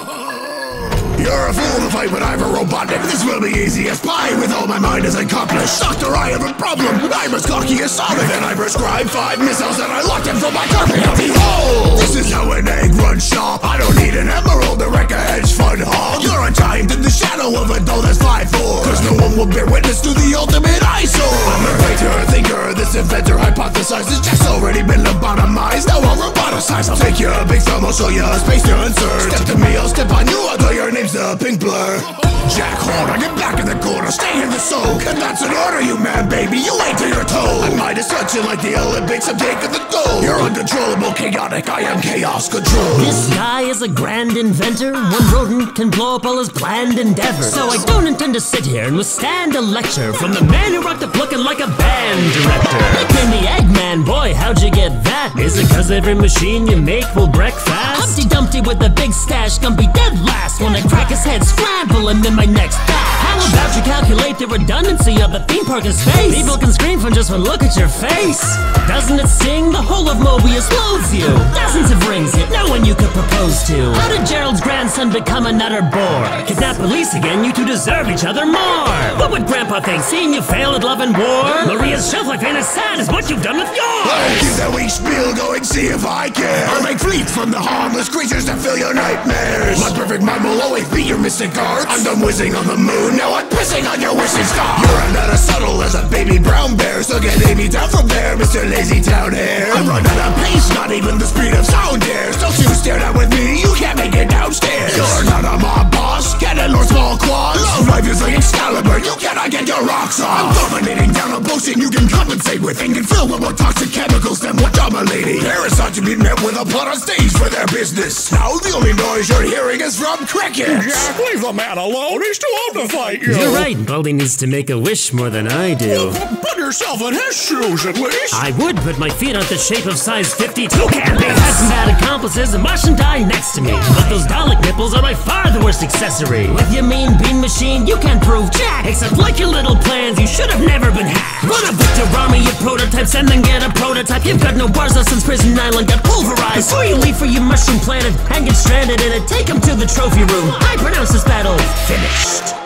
You're a fool to fight when I'm a robotic. This will be easy as pie with all my mind is accomplished. Doctor, I have a problem. I'm as cocky as Sonic. Then I prescribe five missiles and I locked him from my carpet. Now behold, this is how an egg runs shop. I don't need an emerald to wreck a hedge fund hog. You're untimed in the shadow of a doll that's 5'4. Cause no one will bear witness to the ultimate eyesore. I'm a writer, thinker, this inventor hypothesizes. Just I'll. I'll take you a big thumb, I'll show you a space to insert. Step to me, I'll step on you I'll until your name's the pink blur. Jack Horn, I get back in the corner, stay in the soak. And that's an order, you man, baby. You ain't to your toe. I might as touch you like the Olympics, I'm taking the gold. You're uncontrollable, chaotic, I am chaos control. This guy is a grand inventor. One rodent can blow up all his planned endeavors. So I don't intend to sit here and withstand a lecture from the man who rocked up looking like a band director. Nickname the Eggman, boy, how'd you get that? Is it cause every machine you make will break fast? Humpty Dumpty with a big stash, gonna be dead last when I crack his head, scramble him in my next bash. How about you calculate the redundancy of the theme park is face? People can scream from just one look at your face. Doesn't it sing? The whole of Mobius loathes you. You could propose to. How did Gerald's grandson become another utter bore? Kidnap police again, you two deserve each other more. What would Grandpa think, seeing you fail at love and war? Maria's shelf life ain't as sad as what you've done with yours. I'll keep that weak spiel going, see if I can. I'll make fleets from the harmless creatures that fill your nightmares. My perfect mind will always be your mystic arts. I'm done whizzing on the moon, now I'm pissing on your wishing star. You're not as subtle as a baby brown bear, so get me down from there, Mr. Lazy Town Hair. I run at a pace, not even the speed of sound dares. Don't you like you cannot get your rocks off. I'm dominating down a potion you can compensate with and can fill with more toxic chemicals than what dominating. Parasites to be met with a plot on stage for their business. Now the only noise you're hearing is from crickets. Jack, leave the man alone. He's too old to fight you. You're right, Baldy needs to make a wish more than I do. Put yourself in his shoes, at least. I would, but my feet aren't the shape of size 52 candies. I had some bad accomplices and Martian die next to me. Accessory. With your mean bean machine, you can't prove jack. Except like your little plans, you should have never been hacked. Run a Victor army of prototypes and then get a prototype. You've got no bars left since Prison Island got pulverized. Before you leave for your mushroom planet and get stranded in it, take him to the trophy room. I pronounce this battle finished.